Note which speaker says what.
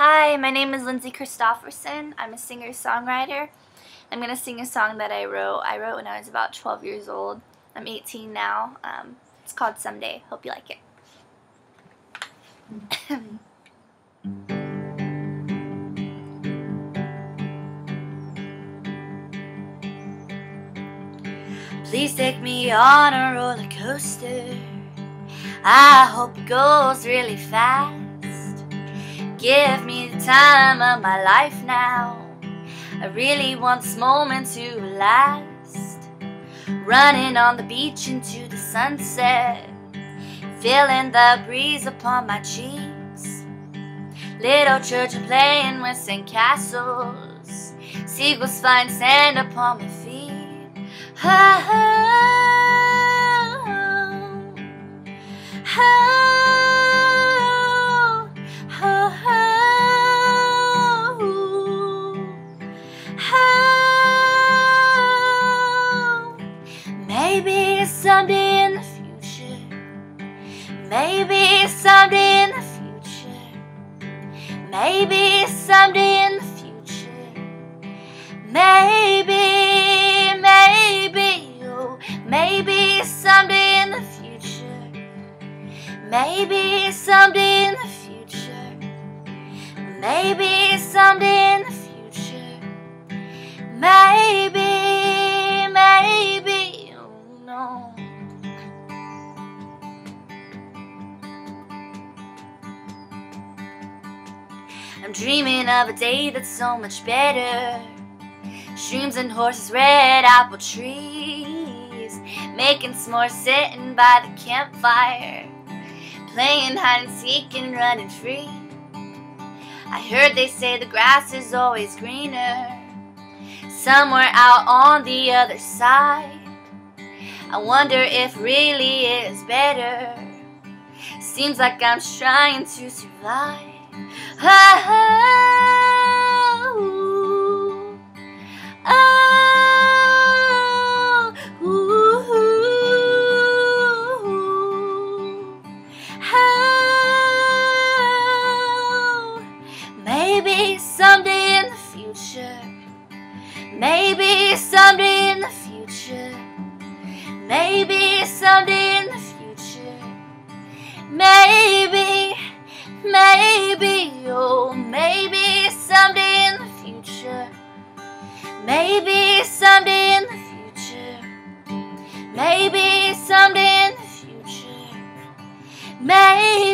Speaker 1: Hi, my name is Lindsey Christopherson. I'm a singer-songwriter. I'm going to sing a song that I wrote. I wrote when I was about 12 years old. I'm 18 now. Um, it's called Someday. Hope you like it. Please take me on a roller coaster. I hope it goes really fast. Give me the time of my life now. I really want this moment to last. Running on the beach into the sunset. Feeling the breeze upon my cheeks. Little children playing with sandcastles. Seagulls find sand upon my feet. Someday in the future. Maybe someday in the future. Maybe someday in the future. Maybe, maybe, oh, maybe someday in the future. Maybe someday in the future. Maybe someday in the future. I'm dreaming of a day that's so much better. Streams and horses, red apple trees. Making s'mores sitting by the campfire. Playing hide and seek and running free. I heard they say the grass is always greener. Somewhere out on the other side. I wonder if really is better. Seems like I'm trying to survive. Oh, oh, oh, oh, oh. Maybe someday in the future, maybe someday in the future, maybe someday Maybe, maybe, oh, maybe someday in the future. Maybe someday in the future. Maybe someday in the future. Maybe.